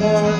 mother